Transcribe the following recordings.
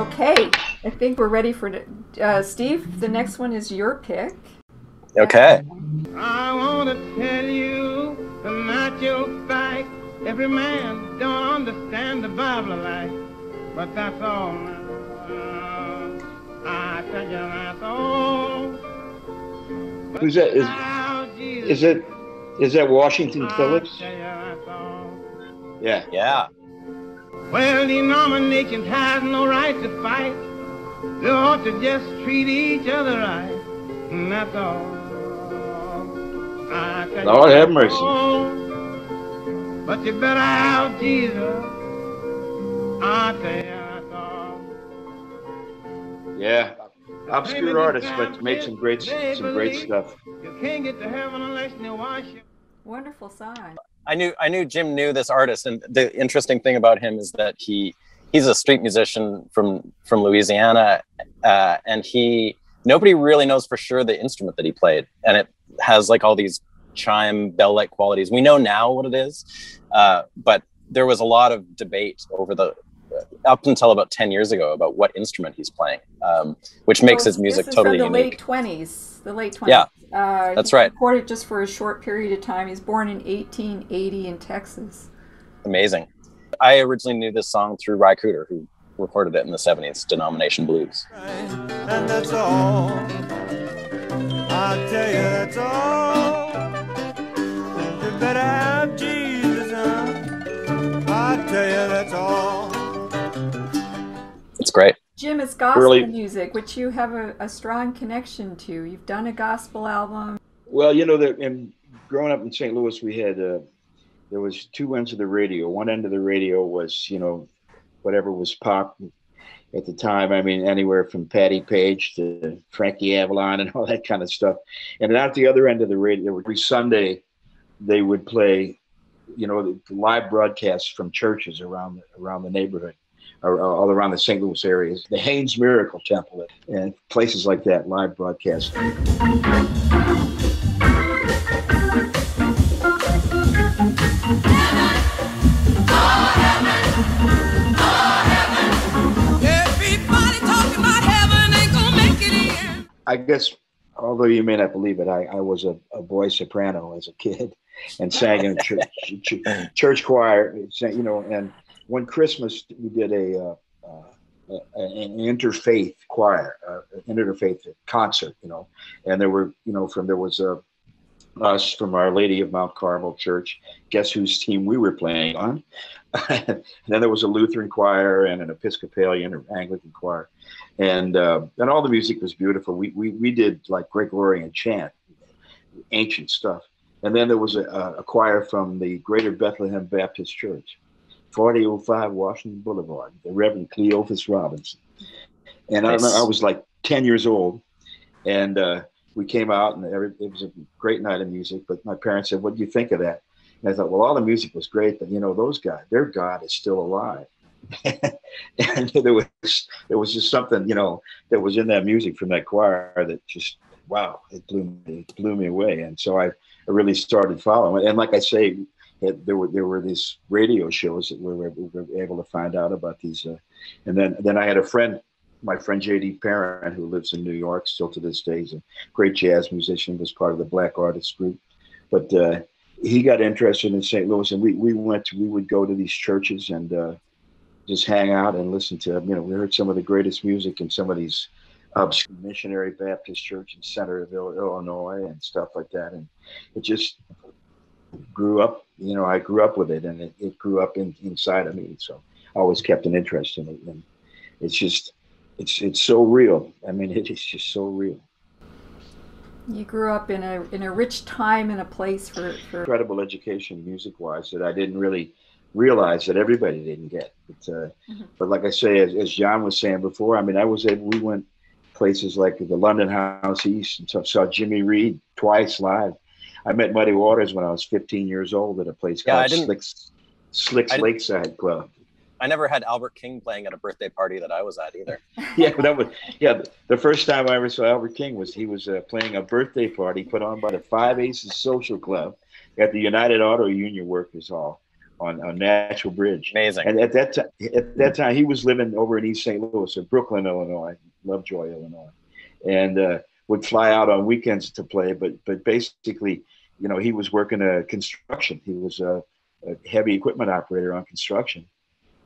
Okay, I think we're ready for uh, Steve. The next one is your pick. Okay. I want to tell you the night you'll fight. Every man don't understand the Bible like, but that's all. I tell you that's all. Who's that? Is, is it is that Washington Phillips? Yeah. Yeah. Well, denominations has no right to fight. They ought to just treat each other right. And that's all. Lord have mercy. But you better have Jesus. I tell you, that's all. Yeah. Obscure artist, but made some great some great stuff. You can't get to heaven unless you wash your Wonderful song. I knew I knew Jim knew this artist, and the interesting thing about him is that he he's a street musician from from Louisiana, uh, and he nobody really knows for sure the instrument that he played, and it has like all these chime bell like qualities. We know now what it is, uh, but there was a lot of debate over the up until about 10 years ago about what instrument he's playing um, which makes So his music this is totally from the unique late twenties. The late Yeah, twenties. uh, that's he right. Recorded just for a short period of time. He's born in 1880 in Texas. amazing i originally knew this song through ry cooder who recorded it in the 70s denomination blues and that's all. I tell you, that's all. You better have Jesus, huh? I tell you, that's all. It's great Jim, it's gospel Early- music, which you have a, a strong connection to. You've done a gospel album. Well, you know that in growing up in St. Louis, we had uh, there was two ends of the radio. One end of the radio was you know whatever was pop at the time. I mean, anywhere from Patti Page to Frankie Avalon and all that kind of stuff. And then at the other end of the radio, every Sunday they would play, you know, the live broadcasts from churches around the, around the neighborhood. All around the St. Louis areas, the Haynes Miracle Temple, and places like that, live broadcast. Everybody talking about heaven ain't gonna make it in. I guess, although you may not believe it, I, I was a, a boy soprano as a kid and sang in a church, ch- church choir. You know, and one Christmas we did a, uh, uh, an interfaith choir, uh, an interfaith concert. You know, and there were, you know, from there was a us from Our Lady of Mount Carmel Church. Guess whose team we were playing on? then there was a Lutheran choir and an Episcopalian or Anglican choir and uh, and all the music was beautiful. We we we did like Gregorian chant, ancient stuff. And then there was a, a choir from the Greater Bethlehem Baptist Church, 4005 Washington Boulevard, the Reverend Cleophus Robinson. And I remember I was like 10 years old, and uh, we came out, and every, it was a great night of music. But my parents said, "What do you think of that?" And I thought, well, all the music was great, but you know, those guys, their God is still alive. and there was there was just something, you know, that was in that music from that choir that just wow, it blew me, it blew me away. And so I, I really started following. And like I say, it, there were there were these radio shows that we were, we were able to find out about these. Uh, and then then I had a friend, my friend JD Parran, who lives in New York still to this day. He's a great jazz musician, was part of the Black Artists Group, but. Uh, he got interested in St. Louis, and we, we went to, we would go to these churches and uh, just hang out and listen to you know we heard some of the greatest music in some of these obscure missionary Baptist church in Centerville, Illinois, and stuff like that, and it just grew up. You know, I grew up with it, and it, it grew up in, inside of me. So I always kept an interest in it, and it's just it's it's so real. I mean, it is just so real. You grew up in a in a rich time and a place for, for incredible education music wise that I didn't really realize that everybody didn't get. But, uh, Mhm. but like I say, as, as John was saying before, I mean, I was able, we went places like the London House East and saw Jimmy Reed twice live. I met Muddy Waters when I was 15 years old at a place Yeah, called Slicks, Slicks Lakeside Club. I never had Albert King playing at a birthday party that I was at either. Yeah, that was yeah. the- The first time I ever saw Albert King was he was uh, playing a birthday party put on by the Five Aces Social Club at the United Auto Union Workers Hall, on, on Natural Bridge. Amazing. And at that time, at that time, he was living over in East St. Louis, in Brooklyn, Illinois, Lovejoy, Illinois, and uh, would fly out on weekends to play. But but basically, you know, he was working a construction. He was a, a heavy equipment operator on construction,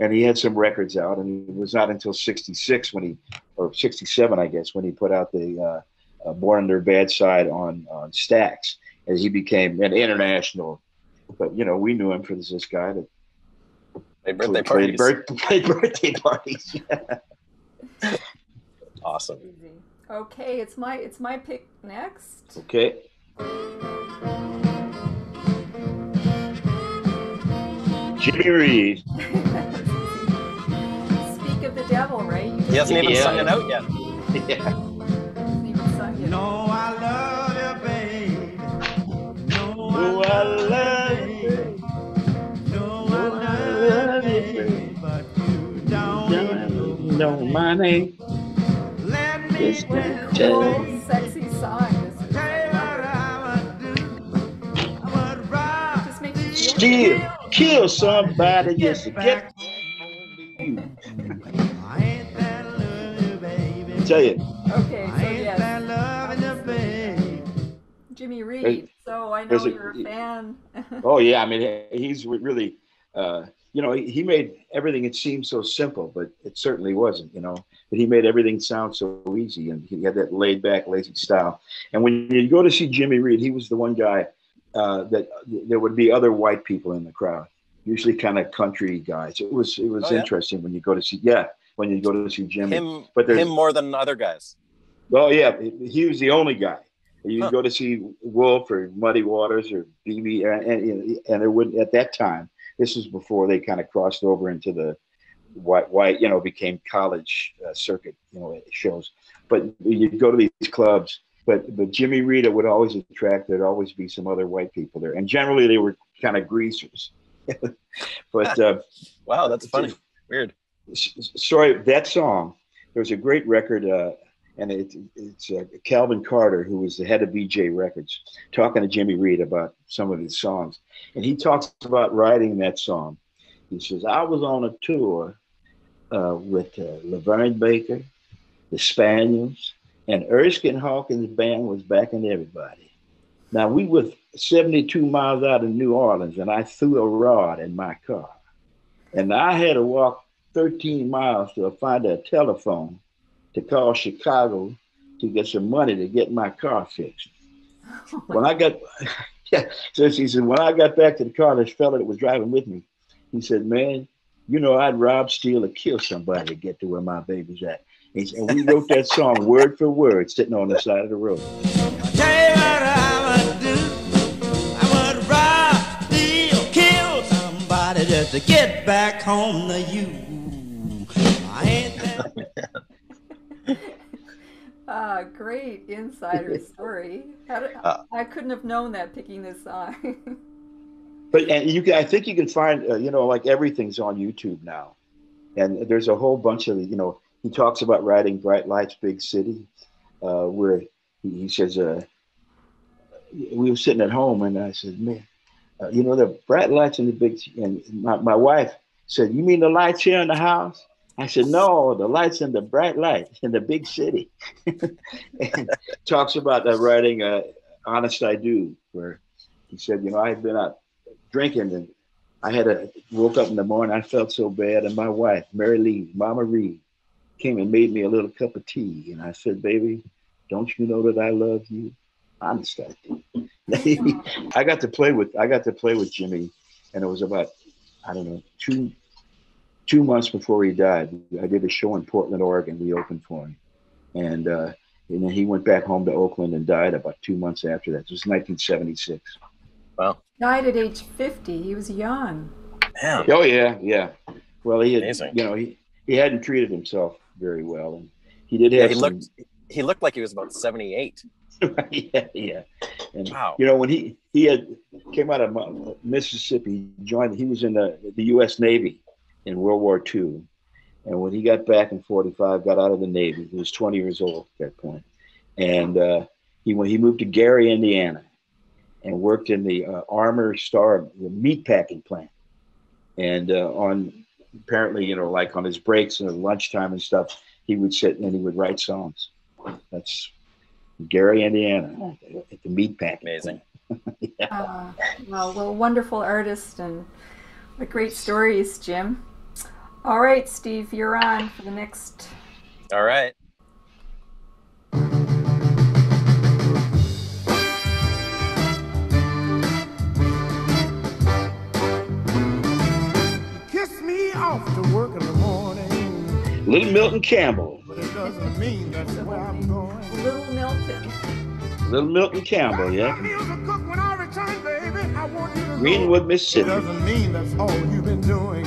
and he had some records out. And it was not until '66 when he, or '67, I guess, when he put out the uh, uh, "Born Under Bad Sign" on on Stax, and he became an international. But you know, we knew him for this, this guy that They birthday played, parties. birth- played birthday parties. Awesome. Okay, it's my it's my pick next. okay. Jimmy Reed. Speak of the devil, right? He hasn't even Yeah. sung it out yet. Yeah. haven't even sung it. No, I love you, babe. No, I love you, babe. No, I love you, babe. But you don't know my name. Let me Yes, just makes you feel Still kill somebody just to get you. I ain't that love you, baby. Tell you, Okay, so ain't yes, that loving you, baby. Jimmy There's- Reed. So I know a- you're a fan. oh yeah, I mean he's really, uh, you know, he, he made everything. It seemed so simple, but it certainly wasn't. You know, but he made everything sound so easy, and he had that laid back, lazy style. And when you go to see Jimmy Reed, he was the one guy uh, that there would be other white people in the crowd, usually kind of country guys. It was it was Oh, yeah? interesting when you go to see yeah when you go to see Jimmy. Him, But him more than other guys. Oh yeah, he was the only guy. You Huh. go to see Wolf or Muddy Waters or BB, and, and, and there would at that time. This was before they kind of crossed over into the white, white, you know, became college uh, circuit, you know, shows. But you'd go to these clubs, but but Jimmy Reed would always attract. There'd always be some other white people there, and generally they were kind of greasers. but uh, Wow, that's funny. Weird. sorry, that song. There was a great record, uh, and it, it's uh, Calvin Carter, who was the head of Vee-Jay Records, talking to Jimmy Reed about some of his songs, and he talks about writing that song. He says, "I was on a tour uh, with uh, LaVern Baker, the Spaniels, and Erskine Hawkins' band was backing everybody. Now we were 72 miles out of New Orleans, and I threw a rod in my car, and I had to walk 13 miles to find a telephone to call Chicago to get some money to get my car fixed. When I got, yeah, so she said, when I got back to the car, this fella that was driving with me, he said, man, you know, I'd rob, steal, or kill somebody to get to where my baby's at. And we wrote that song word for word, sitting on the side of the road. Tell you what I would do. I would rob, steal, kill somebody just to get back home to you. I ain't that. Ah, great insider story. Did, Uh, I couldn't have known that picking this song. But and you can, I think you can find, uh, you know, like everything's on YouTube now, and there's a whole bunch of, you know, he talks about writing Bright Lights, Big City, uh, where he, says, uh, we were sitting at home, and I said, man, uh, you know, the bright lights in the big, and my, my wife said, you mean the lights here in the house? I said, no, the lights in the bright light in the big city. and talks about uh, writing uh, Honest I Do, where he said, you know, I had been out drinking and I had a woke up in the morning, I felt so bad. And my wife, Mary Lee, Mama Reed, came and made me a little cup of tea. And I said, baby, don't you know that I love you? Honest I do. I got to play with I got to play with Jimmy, and it was about I don't know two two months before he died. I did a show in Portland, Oregon. We opened for him, and uh, and then he went back home to Oakland and died about two months after that. It was 1976. Wow. Died at age 50. He was young. Damn. Oh yeah, yeah. Well, he had, Amazing. you know, he, he hadn't treated himself very well, and he did Yeah, have he some, looked he looked like he was about 78. yeah, yeah. And Wow. you know, when he he had came out of Mississippi, he joined. He was in the the U.S. Navy in World War II, and when he got back in '45, got out of the Navy. He was 20 years old at that point, and uh, he when he moved to Gary, Indiana, and worked in the uh, Armour Star the meat packing plant. and uh, on apparently, you know, like on his breaks and lunchtime and stuff, he would sit and he would write songs. That's Gary, Indiana, at the meat pack. Amazing. Uh, well, well, wonderful artist and what great stories, Jim. All right, Steve, you're on for the next. All right. Little Milton Campbell. but it doesn't mean that's where I'm going. Little Milton. Little Milton Campbell, yeah. meals are cooked when I return, baby. I want you to know Greenwood, It Mississippi. doesn't mean that's all you've been doing.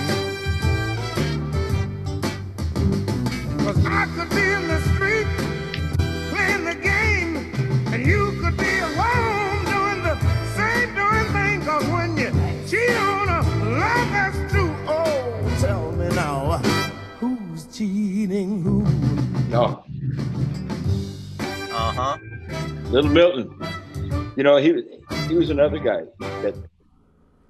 Cause I could be in the street playing the game, and you could be alone doing the same darn thing. Cause when you cheat on cheating who? No, Uh huh. Little Milton. You know, he he was another guy that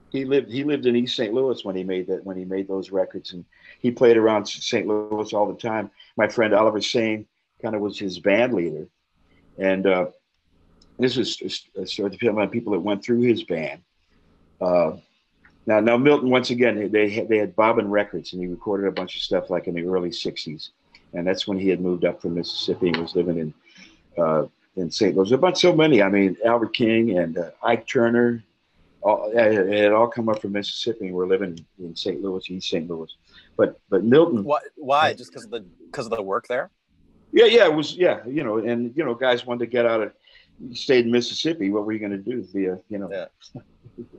he lived he lived in East St. Louis when he made that when he made those records and he played around St. Louis all the time. My friend Oliver Sain kind of was his band leader. And uh, this was a sort of about people that went through his band. Uh, now, now Milton once again they had, they had Bobbin Records and he recorded a bunch of stuff like in the early '60s, and that's when he had moved up from Mississippi and was living in uh, in St. Louis. A bunch, so many. I mean, Albert King and uh, Ike Turner, all, it had all come up from Mississippi and were living in St. Louis, East St. Louis. But but Milton, Why? Why? Just because of the because of the work there? yeah, yeah, it was yeah, you know, and you know, guys wanted to get out of stayed in Mississippi. What were you going to do? Be a you know, Yeah.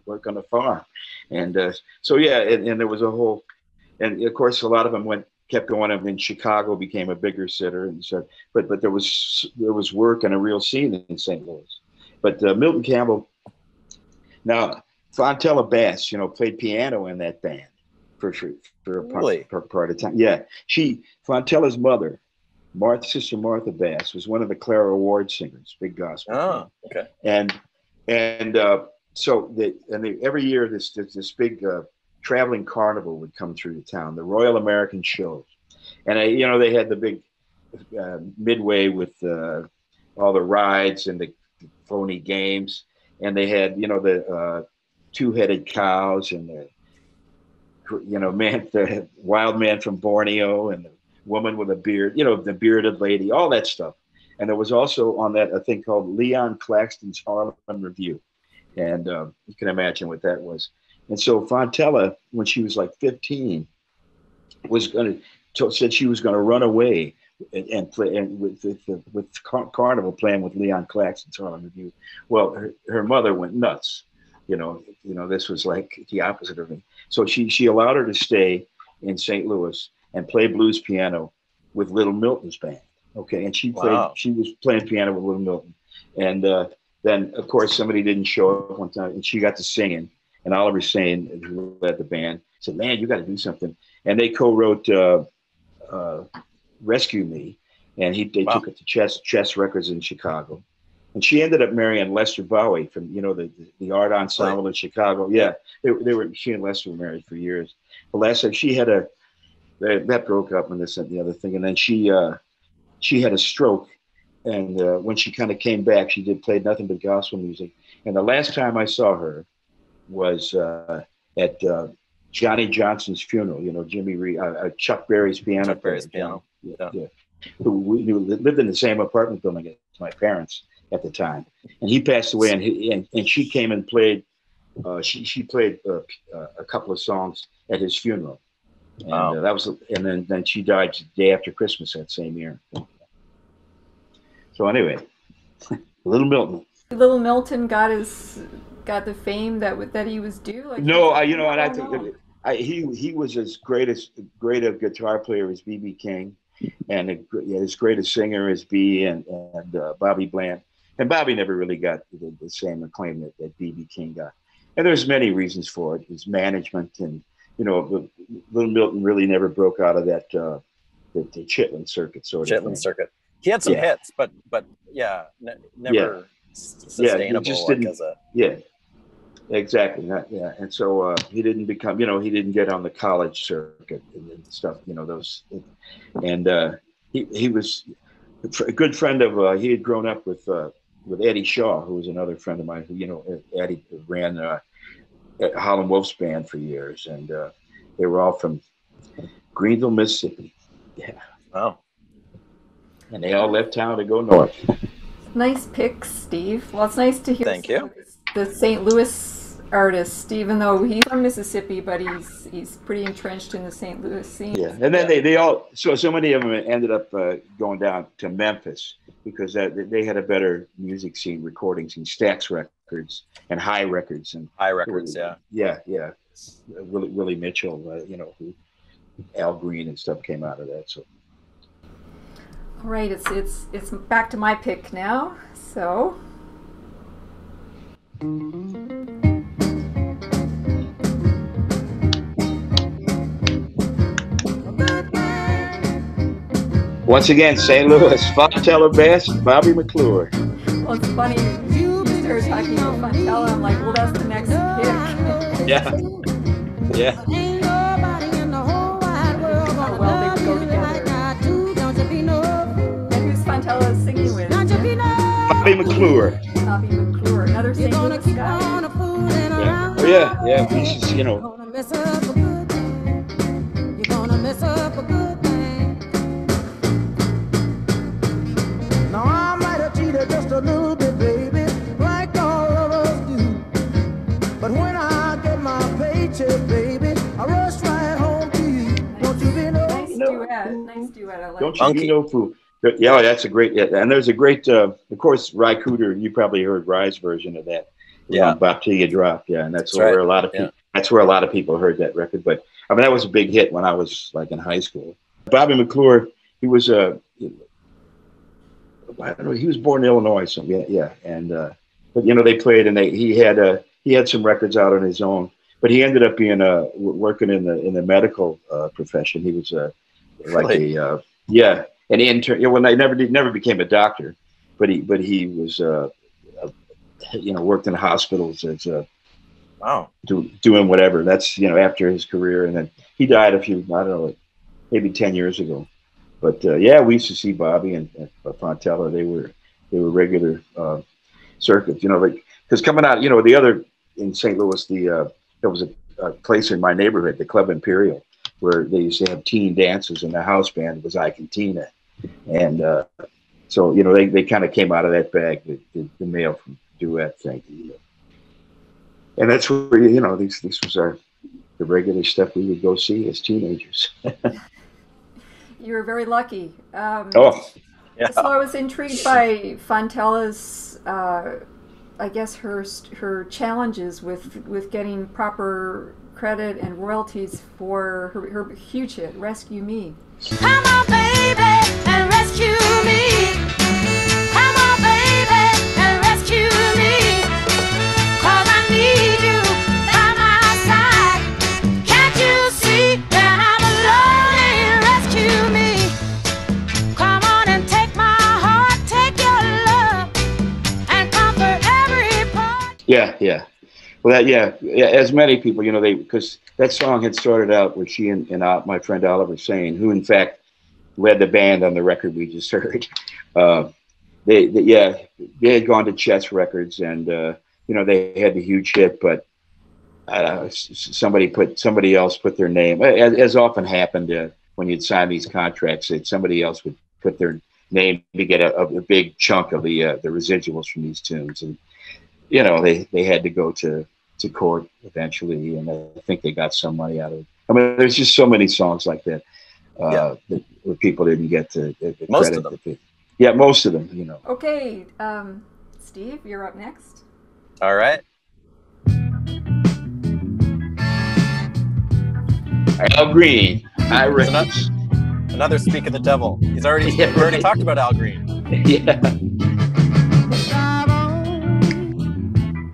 Work on the farm, and uh, so yeah, and, and there was a whole, and of course, a lot of them went kept going and in Chicago, became a bigger sitter, and so but but there was there was work and a real scene in St. Louis. But uh, Milton Campbell, now Fontella Bass, you know, played piano in that band for for, for a part, Really? for part of time. Yeah, she Fontella's mother, Martha, sister Martha Bass, was one of the Clara Ward singers, big gospel. Oh, okay. and and uh, so and every year this this, this big uh, traveling carnival would come through the town, the Royal American Shows, and I, you know they had the big uh, midway with uh, all the rides and the phony games, and they had you know the uh, two-headed cows and the you know man the wild man from Borneo and the woman with a beard, you know the bearded lady, all that stuff. And there was also on that a thing called Leon Claxton's Harlem Revue, and um, you can imagine what that was. And so Fontella, when she was like 15, was going to said she was going to run away and, and play and with with, with Car- Carnival playing with Leon Claxton's Harlem Revue. Well, her, her mother went nuts. You know, you know this was like the opposite of me. So she she allowed her to stay in St. Louis and play blues piano with Little Milton's band. Okay, and she played. Wow. She was playing piano with Little Milton, and uh, then of course somebody didn't show up one time, and she got to singing. And Oliver Sain, who led the band, said, "Man, you got to do something." And they co-wrote uh, uh, "Rescue Me," and he they Wow. took it to Chess Chess Records in Chicago. And she ended up marrying Lester Bowie from you know the the art ensemble in Chicago. Yeah, they, they were she and Lester were married for years. But Lester, she had a that, that broke up and this and the other thing, and then she uh, she had a stroke, and uh, when she kind of came back, she did played nothing but gospel music. And the last time I saw her was uh, at uh, Johnny Johnson's funeral. You know, Jimmy Reed, uh, uh, Chuck Berry's piano. Chuck Berry's player, piano. Yeah, Yeah. yeah. Who, we, who lived in the same apartment building as my parents at the time, and he passed away, and he, and, and she came and played. Uh, she she played a couple of songs at his funeral, and Wow. uh, that was and then then she died the day after Christmas that same year. So anyway, Little Milton. Little Milton got his got the fame that that he was due. Like No, I you know, and I think. I, he he was as great as great a guitar player as BB King, and a, yeah, as great a singer as B and and uh, Bobby Bland. And Bobby never really got the, the same acclaim that, that BB King got. And there's many reasons for it. His management and you know, Little Milton really never broke out of that uh, the, the Chitlin circuit sort of. Chitlin Circuit. He had some Yeah. hits, but but yeah, ne- never Yeah, sustainable. just like didn't- as a Yeah. Exactly. Not, yeah. And so uh, he didn't become, you know, he didn't get on the college circuit and, stuff, you know, those. And uh, he, he was a good friend of, uh, he had grown up with, uh, with Eddie Shaw, who was another friend of mine who, you know, Eddie ran uh, Howlin' Wolf's band for years. And uh, they were all from Greenville, Mississippi. Yeah. Wow. And they all left town to go north. Nice pick, Steve. Well, it's nice to hear Thank you. the St. Louis artist, even though he's from Mississippi, but he's he's pretty entrenched in the St. Louis scene. Yeah, and then they, they all so so many of them ended up uh, going down to Memphis because that, they had a better music scene, recording scene, Stax Records and Hi Records and Hi Records, yeah, yeah, yeah. Willie, Willie Mitchell, uh, you know, who, Al Green and stuff came out of that. So All right, it's it's it's back to my pick now. So once again, St. Louis, Fontella Bass, Bobby McClure. well, it's funny you started talking about Fontella. I'm like, well, that's the next pick. yeah, yeah. Bobby McClure. Bobby McClure, another You're St. Louis guy. on a fooling Yeah, oh, yeah, yeah. He's just, you know, Gonna mess up a good thing. You're gonna mess up a good thing. Now I might have cheated just a little bit, baby, like all of us do. But when I get my paycheck, baby, I rush right home to you. Don't you be no Nice No. duet. Nice duet. I like don't you be no fool. Yeah, that's a great. Yeah, and there's a great. Uh, of course, Ry Cooder. You probably heard Ry's version of that. Yeah. um, Bop Drop. Yeah, and that's, That's where right. a lot of Yeah. people. That's where a lot of people heard that record. But I mean, that was a big hit when I was like in high school. Bobby McClure. He was a. I don't know. He was born in Illinois. So yeah, yeah. And uh, but you know they played and they he had uh, he had some records out on his own. But he ended up being uh, working in the in the medical uh, profession. He was uh, like Really? a uh, yeah an intern. Yeah, well, he never did never became a doctor, but he but he was uh, uh, you know worked in hospitals as uh, Wow. do, doing whatever. That's you know after his career, and then he died a few I don't know maybe ten years ago. But uh, yeah, we used to see Bobby and, and Fontella. They were they were regular uh, circuits, you know, like because coming out, you know, the other in St. Louis, the uh, there was a, a place in my neighborhood, the Club Imperial, where they used to have teen dances, and the house band was Ike and uh, so you know they, they kind of came out of that bag, the, the, the male from duet thing, you and that's where you know this this was our the regular stuff we would go see as teenagers. You were very lucky. Um, oh, Yeah. So I was intrigued by Fontella's, uh, I guess her her challenges with with getting proper credit and royalties for her, her huge hit "Rescue Me." Come on, baby, Yeah, yeah. Well, that yeah, yeah. As many people, you know, they because that song had started out with she and, and uh, my friend Oliver Sain, who in fact led the band on the record we just heard. Uh, they, they, yeah, they had gone to Chess Records, and uh, you know they had the huge hit, but uh, somebody put somebody else put their name, as, as often happened uh, when you'd sign these contracts, that somebody else would put their name to get a, a big chunk of the uh, the residuals from these tunes, and you know they they had to go to to court eventually, and I think they got some money out of it. I mean, there's just so many songs like that, uh, Yeah. that where people didn't get to the the Most credit of them. that they- yeah, most of them, you know. Okay, um, Steve, you're up next. All right. Al Green, I There's reckon. Another speak of the devil. He's already Yeah, we already right. talked about Al Green. yeah,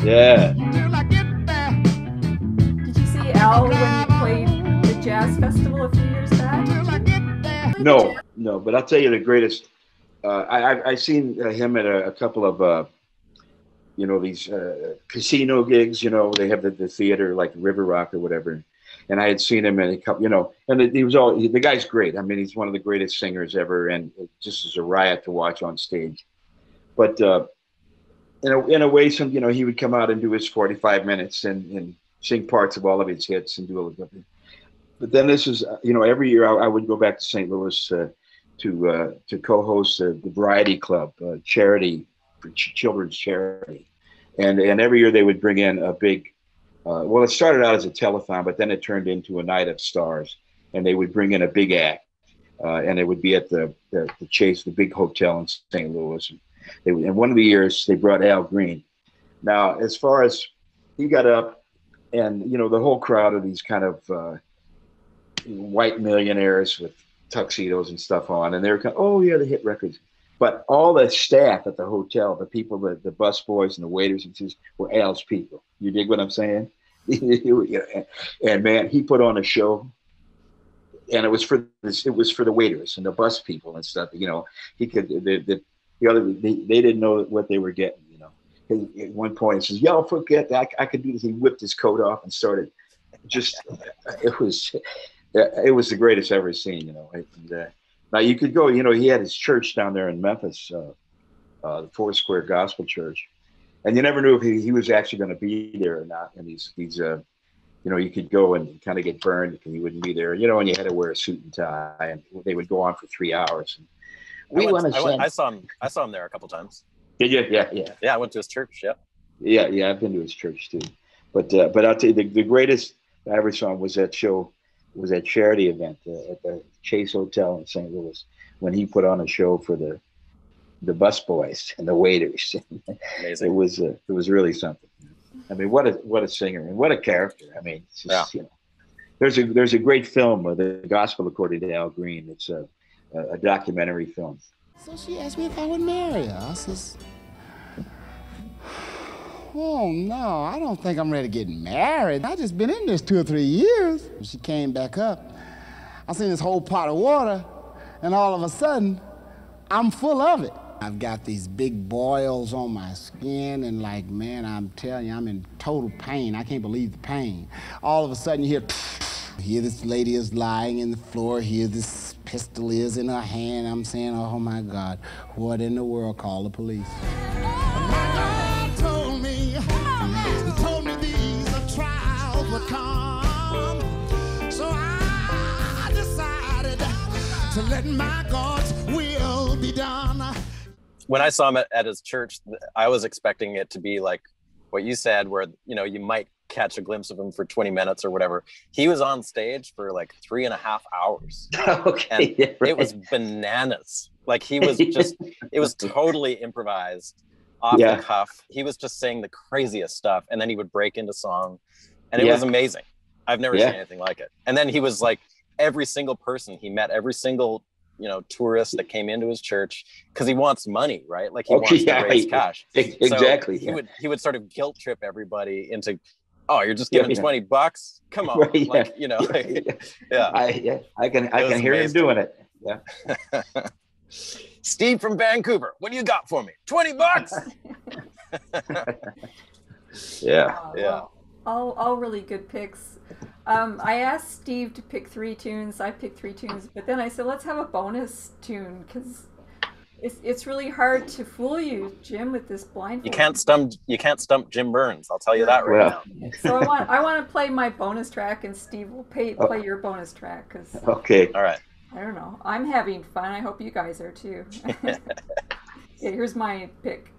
yeah. till I get there. Did you see Al when he played the jazz festival a few years back? Till I get there. No, no, but I'll tell you the greatest. Uh, I, I I seen uh, him at a, a couple of uh, you know, these uh, casino gigs. You know, they have the, the theater like River Rock or whatever. And I had seen him, and a couple, you know, and he was all the guy's great. I mean, he's one of the greatest singers ever, and it just is a riot to watch on stage. But uh, in a in a way, some you know, he would come out and do his forty five minutes and and sing parts of all of his hits and do a little bit. But then this is, you know, every year I, I would go back to St. Louis uh, to uh, to co-host the Variety Club uh, charity for ch- children's charity, and and every year they would bring in a big. Uh, well, it started out as a telethon, but then it turned into a night of stars, and they would bring in a big act, uh, and it would be at the, the the Chase, the big hotel in St. Louis. And they and one of the years they brought Al Green. Now, as far as he got up, and you know the whole crowd of these kind of uh, white millionaires with tuxedos and stuff on, and they were kind of, oh yeah, the hit records. But all the staff at the hotel, the people, the, the bus boys and the waiters and things were Al's people. You dig what I'm saying? and, and man, he put on a show, and it was for this. It was for the waiters and the bus people and stuff. You know, he could the the, the other they, they didn't know what they were getting. You know, at one point he says, "Y'all forget that I, I could do this." He whipped his coat off and started just. It was it was the greatest ever seen. You know, and, uh, now you could go. You know, he had his church down there in Memphis, uh, uh, the Four Square Gospel Church, and you never knew if he, he was actually going to be there or not. And these these uh, you know, you could go and kind of get burned because he wouldn't be there. You know, and you had to wear a suit and tie, and they would go on for three hours. And we went, want to I, went. I saw him. I saw him there a couple times. Yeah, yeah, yeah, yeah. Yeah, I went to his church. Yeah. Yeah, yeah, I've been to his church too. But uh, but I'll tell you, the, the greatest I ever saw him was that show, was that charity event uh, at the Chase Hotel in St. Louis when he put on a show for the the bus boys and the waiters. it was uh, it was really something. I mean, what a what a singer and what a character. I mean, it's just, you know, there's a there's a great film, uh, the Gospel according to Al Green. It's a a, a documentary film. So she asked me if I would marry her. I says, Oh no, I don't think I'm ready to get married. I just been in this two or three years. She came back up, I seen this whole pot of water, and all of a sudden, I'm full of it. I've got these big boils on my skin, and like, man, I'm telling you, I'm in total pain. I can't believe the pain. All of a sudden, you hear, here this lady is lying in the floor. Here this pistol is in her hand. I'm saying, oh my God, what in the world? Call the police. told me, told me these trials would come. So I decided to let my God's will be done. When I saw him at, at his church, I was expecting it to be like what you said, where you know you might catch a glimpse of him for 20 minutes or whatever. He was on stage for like three and a half hours. okay, And yeah, It was bananas. Like he was just it was totally improvised off Yeah. the cuff. He was just saying the craziest stuff and then he would break into song and it Yeah. was amazing. I've never seen anything like it. And then he was like every single person he met, every single you know tourist that came into his church because he wants money, right? Like he Okay, wants yeah, to raise he- cash. Ex- So exactly. he yeah. would he would sort of guilt trip everybody into oh you're just giving yeah. 20 bucks come on Right, yeah. like you know yeah, yeah I yeah, I can I It was can hear him amazing. doing it. Yeah. Steve from Vancouver, what do you got for me? 20 bucks. Yeah. Uh, Yeah. well, all, all really good picks. Um, I asked Steve to pick three tunes. I picked three tunes, but then I said, let's have a bonus tune because it's, it's really hard to fool you, Jim, with this blindfold. You can't stump you can't stump Jim Byrnes. I'll tell you that right Well. now. So I want I want to play my bonus track, and Steve will pay, Oh. play your bonus track because Okay. All right. I don't know. I'm having fun. I hope you guys are too. okay, here's my pick.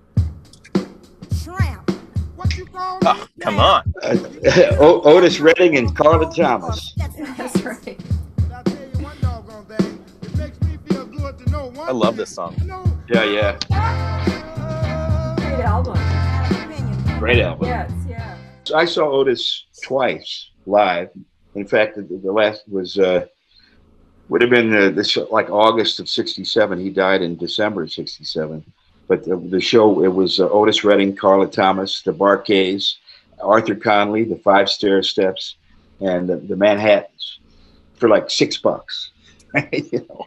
Tramp. What you call Oh, come on. Uh, Otis Redding and Carla Thomas. That's right. I love this song. Yeah, yeah. Great album. Great album. Yes, yeah. I saw Otis twice live. In fact, the, the last was uh, would have been uh, this like August of '67. He died in December of '67. But the, the show it was uh, Otis Redding, Carla Thomas, the Bar-Kays, Arthur Conley, the Five Stairsteps, and the, the Manhattans for like six bucks. you know?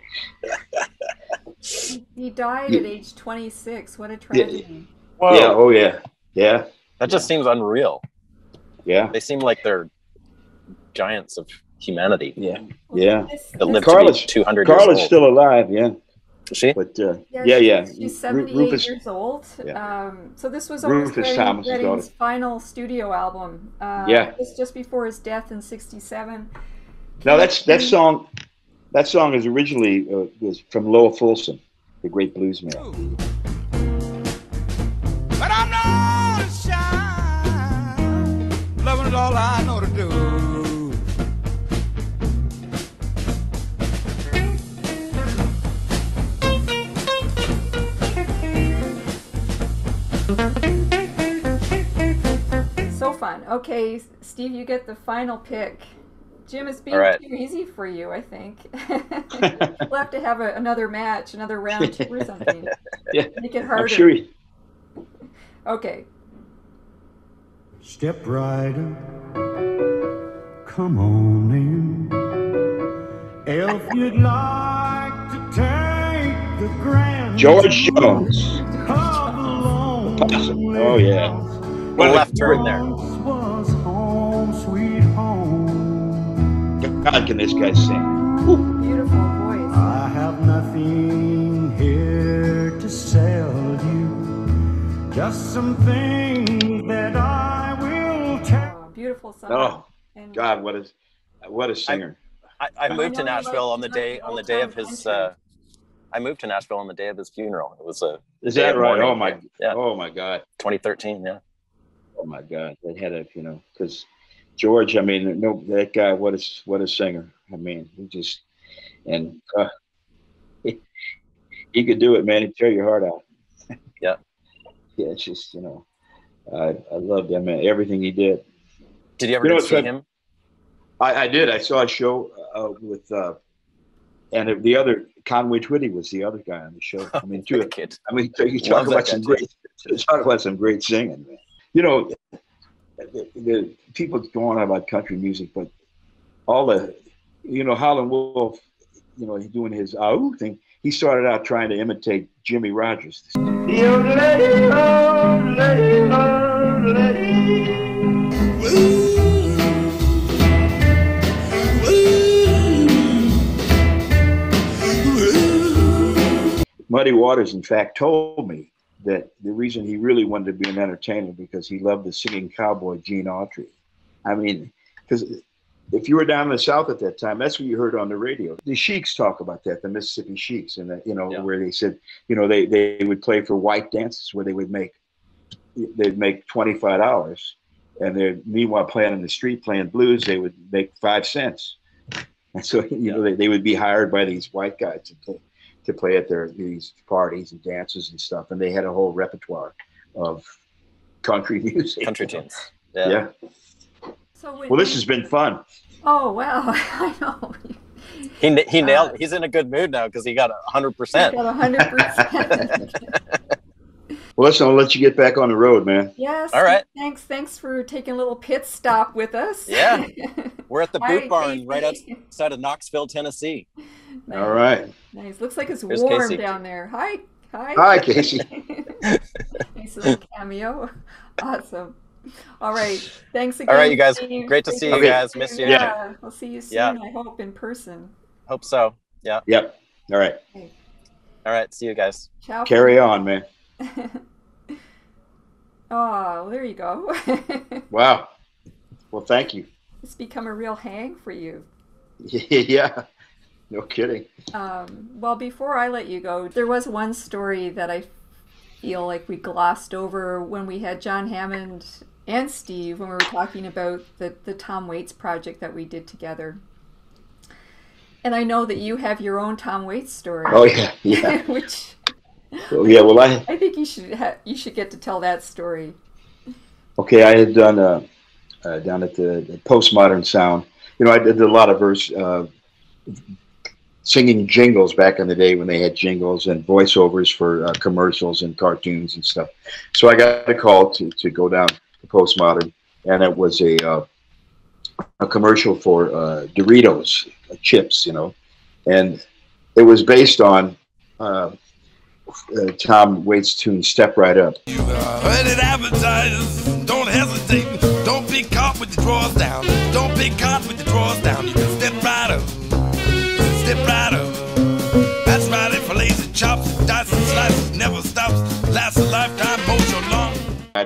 He died Yeah. at age 26. What a tragedy. Whoa. Yeah. Oh yeah. Yeah, That just seems unreal. yeah, They seem like they're giants of humanity. yeah, yeah. This- That this- Carla's- to be 200 years Carla's old. still alive, yeah, Is she? but uh, Yeah, yeah, yeah. she's, Ru- she's 78 Rufus, years old. Yeah. Um, so this was almost Rufus Redding- Redding's daughter. final studio album. Uh, Yeah. It was just before his death in '67. now that's that song. That song is originally uh, was from Lowell Fulson, the great blues man. But I'm known to shine. Loving is all I know to do. So fun. Okay, Steve, you get the final pick. Jim, it's being All right. too easy for you, I think. we'll have to have a, another match, another round two or something. Yeah, Make it harder. I'm sure. He, Okay. Step right up, come on in. If you'd like to take the grand George Jones. of the lonely Oh yeah. One left turn there. God, can this guy sing? Beautiful voice. I have nothing here to sell you, just some things that I will tell. Oh, beautiful song. Oh And- God, what is what a singer? I, I moved to know you Nashville on the day on the day of his. Uh, I moved to Nashville on the day of his funeral. It was a Is that right? mourning. Oh my, Yeah, oh my God, 2013. Yeah. oh my God. That had a, you know, because George, I mean, no, that guy, what is what a singer. I mean, he just and uh, he, he could do it, man. He'd tear your heart out. Yeah. Yeah, it's just you know, I I loved that man. Everything he did. Did you ever You know get to what's see fun- him? I, I did. I saw a show uh, with, uh, and the other Conway Twitty was the other guy on the show. I mean, two. Kid. I mean, you talk about some too. great, talk about some great singing, man. You know, the, the people go on about country music, but all the, you know, Howlin' Wolf, you know, he's doing his ah thing. He started out trying to imitate Jimmie Rodgers. Muddy Waters, in fact, told me that the reason he really wanted to be an entertainer because he loved the singing cowboy Gene Autry. I mean, because if you were down in the South at that time, that's what you heard on the radio. The Sheiks talk about that, the Mississippi Sheiks, and that you know Yeah. where they said, you know, they they would play for white dances where they would make they'd make twenty five dollars, and they're meanwhile playing in the street playing blues, they would make five cents. And so you know they, they would be hired by these white guys to play to play at their these parties and dances and stuff, and they had a whole repertoire of country music. Country tunes. Yeah. Yeah. So when Well, this you- has been fun. Oh wow! I know. He he nailed. Uh, He's in a good mood now because he got hundred percent. got hundred percent. Well, listen, I'll let you get back on the road, man. Yes. All right. Thanks. Thanks for taking a little pit stop with us. Yeah. We're at the boot barn right outside of Knoxville, Tennessee. Nice. All right. Nice. Looks like it's Here's warm Casey. down there. Hi. Hi. Hi, Casey. nice little cameo. Awesome. All right. Thanks again. All right, you guys. Great to Thank see you Okay. guys. Miss you. Yeah. We'll see you soon. Yeah. I hope in person. Hope so. Yeah. Yep. All right. All right. See you guys. Ciao. Carry on, man. oh, well, there you go. Wow. Well, thank you. it's become a real hang for you. yeah. No kidding. Um, well, before I let you go, there was one story that I feel like we glossed over when we had John Hammond and Steve when we were talking about the, the Tom Waits project that we did together. And I know that you have your own Tom Waits story, Oh yeah. Yeah. which Oh, yeah. Well, I I think you should ha- you should get to tell that story. okay. I had done uh, uh, down at the, the postmodern sound. You know, I did a lot of verse uh, singing jingles back in the day when they had jingles and voiceovers for uh, commercials and cartoons and stuff. So I got a call to, to go down to postmodern, and it was a uh, a commercial for uh, Doritos uh, chips, you know, and it was based on uh, uh, Tom Waits' tune "Step Right Up." Heard it advertised. Don't hesitate. Don't be caught with your drawers down. Don't be caught with your drawers down. You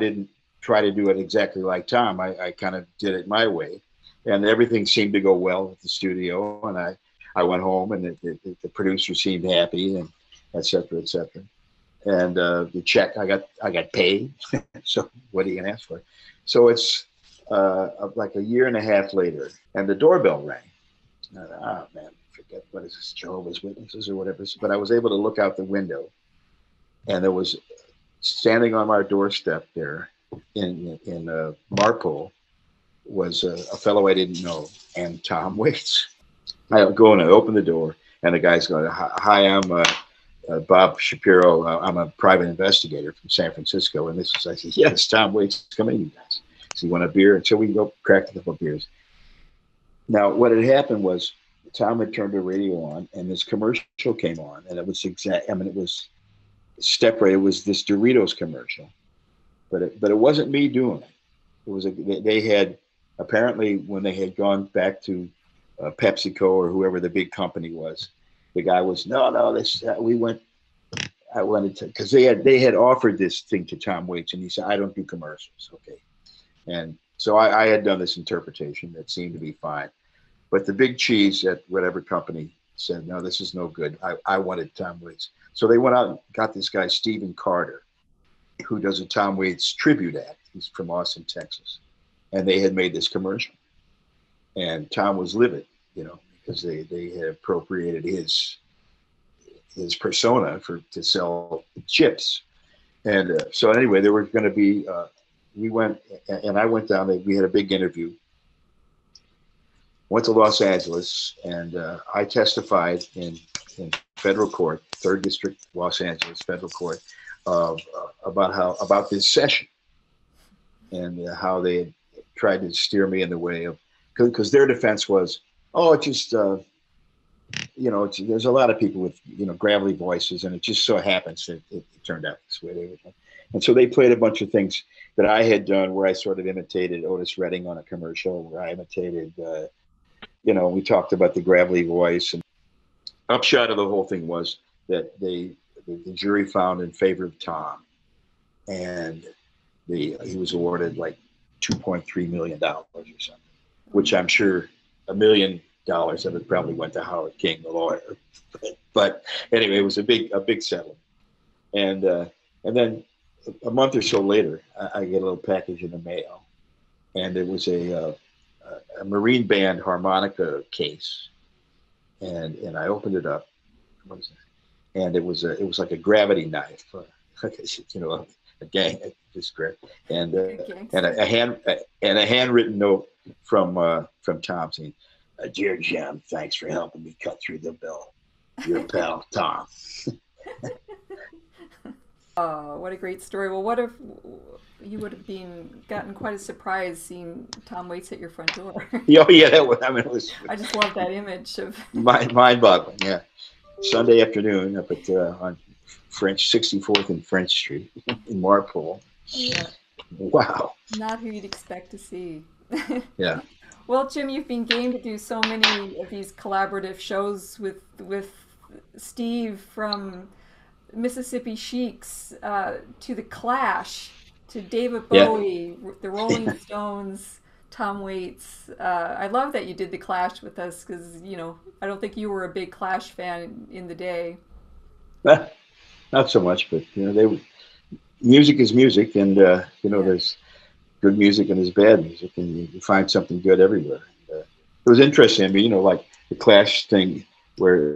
didn't try to do it exactly like Tom. I, I kind of did it my way, and everything seemed to go well at the studio. And I, I went home, and the, the, producer seemed happy, and et cetera, et cetera. And uh, the check, I got, I got paid. so what are you gonna ask for? So it's uh, like a year and a half later, and the doorbell rang. Thought, oh man, forget what is this Jehovah's Witnesses or whatever. But I was able to look out the window, and there was standing on our doorstep there in in uh, Marpole was a, a fellow I didn't know, and Tom Waits. I go and I open the door, and the guy's going, "Hi, hi, I'm uh, uh, Bob Shapiro. Uh, I'm a private investigator from San Francisco." And this is, I said, "Yes, Tom Waits, come in, you guys." So you want a beer? And so we go crack a couple beers. Now, what had happened was Tom had turned the radio on, and this commercial came on, and it was exact. I mean, it was step right. It was this Doritos commercial, but it, but it wasn't me doing it. It was a, they, had apparently when they had gone back to uh, PepsiCo or whoever the big company was, the guy was no no this uh, we went. I wanted to because they had they had offered this thing to Tom Waits, and he said I don't do commercials. Okay, and so I, I had done this interpretation that seemed to be fine. But the big cheese at whatever company said, no, this is no good. I, I wanted Tom Waits. So they went out and got this guy, Stephen Carter, who does a Tom Waits tribute act. He's from Austin, Texas. And they had made this commercial. And Tom was livid, you know, because they, they had appropriated his his persona for to sell chips. And uh, so anyway, there were going to be, uh, we went, and I went down, there, we had a big interview went to Los Angeles, and uh, I testified in, in federal court, third district, Los Angeles federal court, uh, about how about this session and uh, how they tried to steer me in the way of because their defense was, oh, it just uh, you know, there's a lot of people with you know gravelly voices, and it just so happens that it, it turned out this way. And so they played a bunch of things that I had done where I sort of imitated Otis Redding on a commercial, where I imitated. Uh, you know, we talked about the gravelly voice. And upshot of the whole thing was that they the, jury found in favor of Tom, and the he was awarded like two point three million dollars or something, which I'm sure a million dollars of it probably went to Howard King, the lawyer. but anyway, it was a big a big settlement, and uh, and then a month or so later, I, I get a little package in the mail, and it was a uh, a Marine Band harmonica case, and and I opened it up, and it was a it was like a gravity knife, uh, you know, a, a gang just grab, and uh, and a, a hand and a handwritten note from uh, from Tom saying, uh, "Dear Jim, thanks for helping me cut through the bill. Your pal Tom." Oh, what a great story! Well, what if you would have been gotten quite a surprise seeing Tom Waits at your front door? oh yeah, that was, I mean, it was I just love that image of mind mind-boggling. Yeah, Sunday afternoon up at uh, on French 64th and French Street in Marpole. yeah, Wow. not who you'd expect to see. Yeah. Well, Jim, you've been game to do so many of these collaborative shows with with Steve from Mississippi Sheiks uh, to the Clash to David Yeah. Bowie, the Rolling Stones, Tom Waits. Uh, I love that you did the Clash with us because you know I don't think you were a big Clash fan in the day. Eh, Not so much, but you know, they music is music, and uh, you know, there's good music and there's bad music, and you, you find something good everywhere. And, uh, it was interesting. I mean, you know, like the Clash thing, where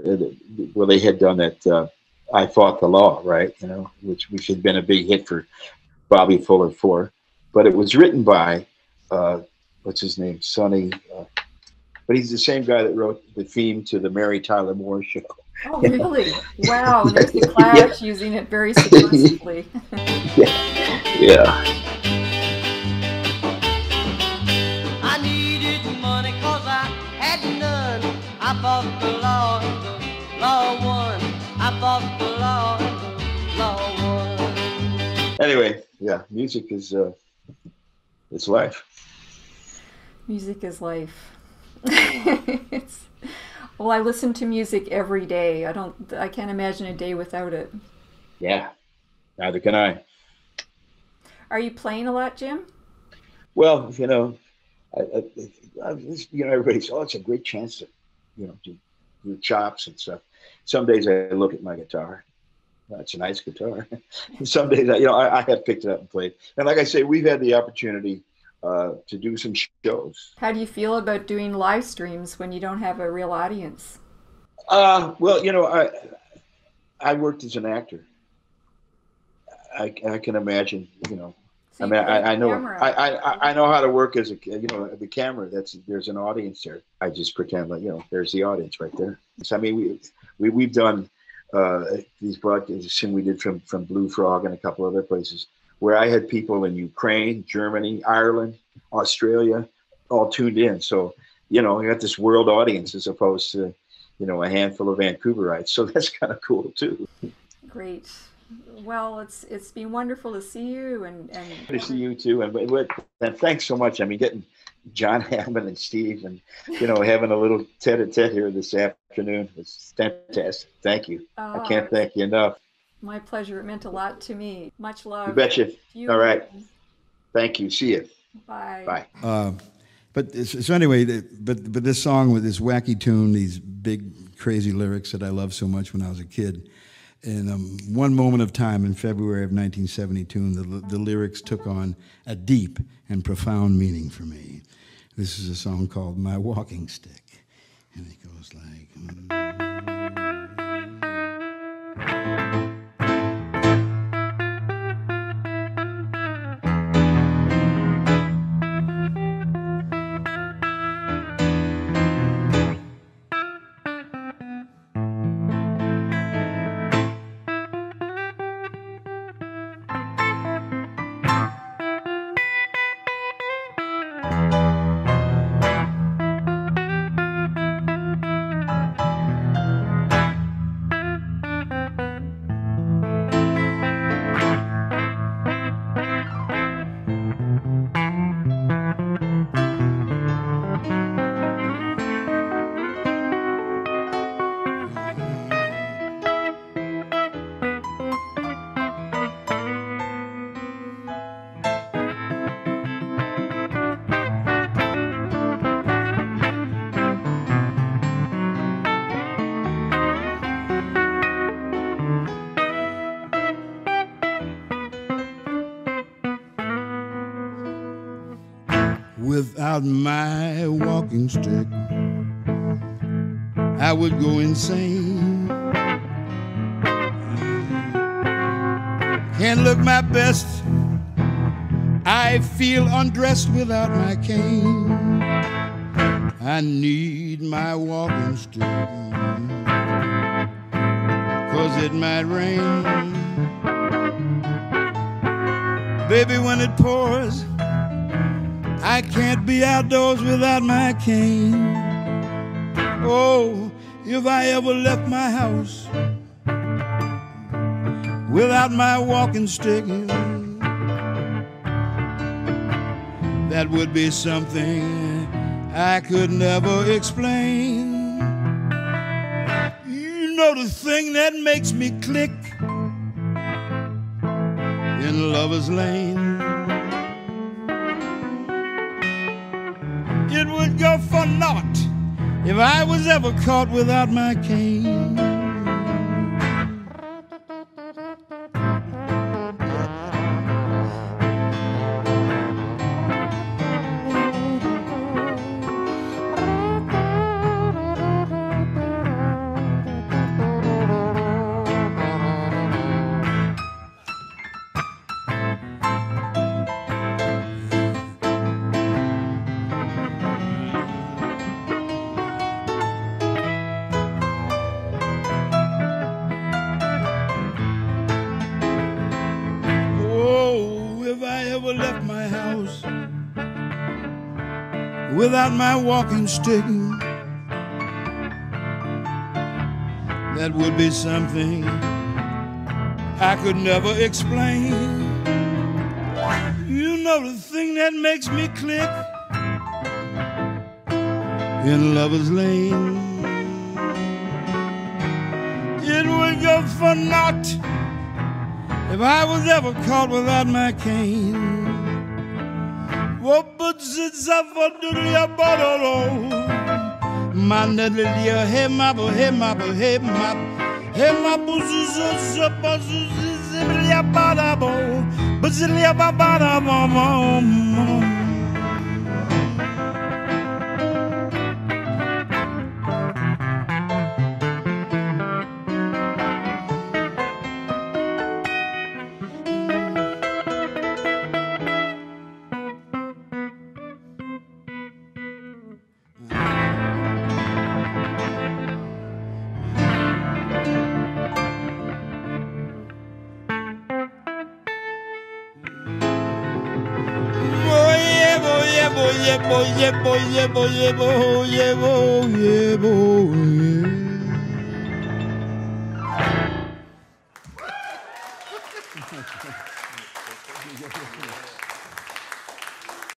where they had done that. Uh, I fought the law, right? You know, which which had been a big hit for Bobby Fuller for, but it was written by uh, what's his name, Sonny. Uh, but he's the same guy that wrote the theme to the Mary Tyler Moore show. Oh, really? Wow! There's the Clash using it very subversively. Yeah. I needed money cause I had none. I fought the law and the law won. I fought the law and the Anyway, yeah, music is uh, it's life. Music is life. it's, well, I listen to music every day. I don't. I can't imagine a day without it. Yeah, neither can I. Are you playing a lot, Jim? Well, you know, I, I, I, you know, everybody says, "Oh, it's a great chance to, you know, do, do chops and stuff." Some days I look at my guitar. That's a nice guitar. Some days, I, you know, I, I have picked it up and played. And like I say, we've had the opportunity uh, to do some shows. How do you feel about doing live streams when you don't have a real audience? Uh, well, you know, I I worked as an actor. I, I can imagine, you know. So I mean, I, I, know I. I, I know how to work as a you know the camera. That's there's an audience there. I just pretend like you know there's the audience right there. So I mean we we we've done uh, these broadcasts we did from from Blue Frog and a couple other places where I had people in Ukraine, Germany, Ireland, Australia, all tuned in. So you know I got this world audience as opposed to you know a handful of Vancouverites. So that's kind of cool too. Great. Well, it's it's been wonderful to see you and and Good to see you too, and, but- and thanks so much. I mean, getting John Hammond and Steve, and you know, having a little tete-a-tete here this afternoon was fantastic. Thank you. I uh, can't Oh, thank you enough. My pleasure. It meant a lot to me. Much love. You betcha. You All right. and- Thank you. See you. Bye. Bye. Uh, but so anyway, but but this song with this wacky tune, these big crazy lyrics that I loved so much when I was a kid. In um, one moment of time in February of 1972, the, the lyrics took on a deep and profound meaning for me. This is a song called "My Walking Stick," and it goes like. Without my walking stick, I would go insane. Can't look my best. I feel undressed without my cane. I need my walking stick. Cause it might rain. Baby, when it pours, I can't be outdoors without my cane. Oh, if I ever left my house without my walking stick, that would be something I could never explain. You know the thing that makes me click in Lover's Lane. Go for naught if I was ever caught without my cane. Walking stick, that would be something I could never explain. You know the thing that makes me click in Lover's Lane. It would go for naught if I was ever caught without my cane. Whoa, but it's a for the bottle. Man, the little hey, my boy, hey, my boy, hey, my